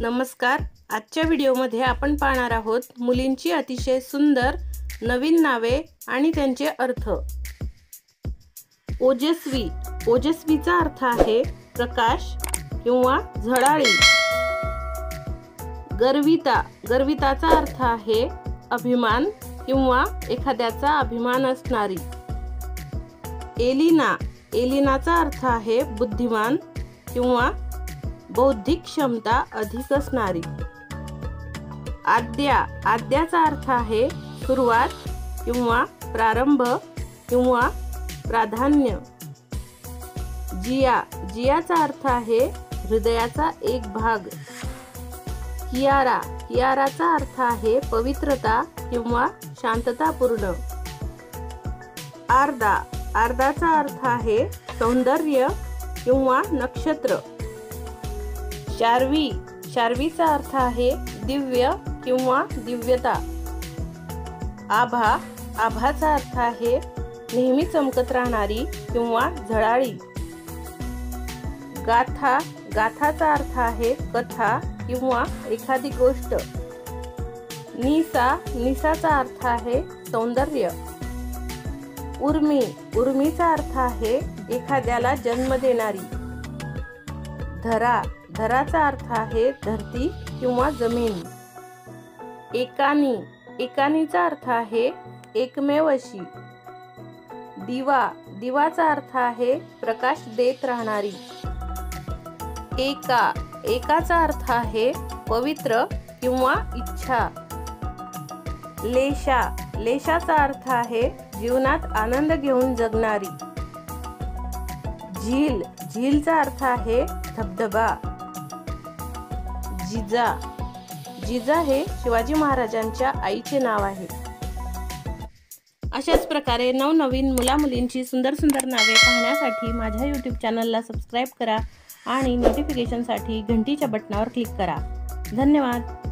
नमस्कार. आजच्या व्हिडिओमध्ये आपण पाहणार आहोत मुलींची अतिशय सुंदर नवीन नावे आणि त्यांचे अर्थ. ओजस्वी. ओजस्वीचा अर्थ आहे प्रकाश किंवा झळाळी गर्विता. गर्विताचा अर्थ आहे अभिमान किंवा एखाद्याचा अभिमान असणारी. एलिना. एलिनाचा अर्थ आहे बुद्धिमान किंवा बौद्धिक क्षमता अधिक असणारी. आद्या आद्याचा अर्थ आहे सुरुवात किंवा प्रारंभ किंवा प्राधान्य. जिया जियाचा अर्थ आहे हृदयाचा एक भाग. कियारा कियाराचा अर्थ आहे पवित्रता किंवा शांततापूर्ण. आर्दा आर्दाचा अर्थ आहे सौंदर्य किंवा नक्षत्र. शार्वी शार्वीचा अर्थ आहे दिव्य किंवा दिव्यता. आभा आभाचा अर्थ आहे नेहमी चमकत राहणारी किंवा झळाळी. गाथा गाथाचा अर्थ आहे कथा किंवा एखादी गोष्ट. निसा निसाचा अर्थ आहे सौंदर्य. उर्मी उर्मीचा अर्थ आहे एखाद्याला जन्म देणारी. धरा धराचा अर्थ आहे धरती किंवा जमीन. एकानी एकानीचा अर्थ आहे एकमेव अशी. दिवा दिवाचा अर्थ आहे प्रकाश देत राहणारी. एका एकाचा अर्थ आहे पवित्र किंवा इच्छा. लेशा लेशाचा अर्थ आहे जीवनात आनंद घेऊन जगणारी. झील झीलचा अर्थ आहे धबधबा. जिजा. जिजा हे शिवाजी महाराजांच्या आईचे नाव आहे. अशाच प्रकारे नवनवीन मुलामुलींची सुंदर सुंदर नावे पाहण्यासाठी माझ्या यूट्यूब चॅनलला सबस्क्राईब करा आणि नोटिफिकेशनसाठी घंटीच्या बटनावर क्लिक करा. धन्यवाद.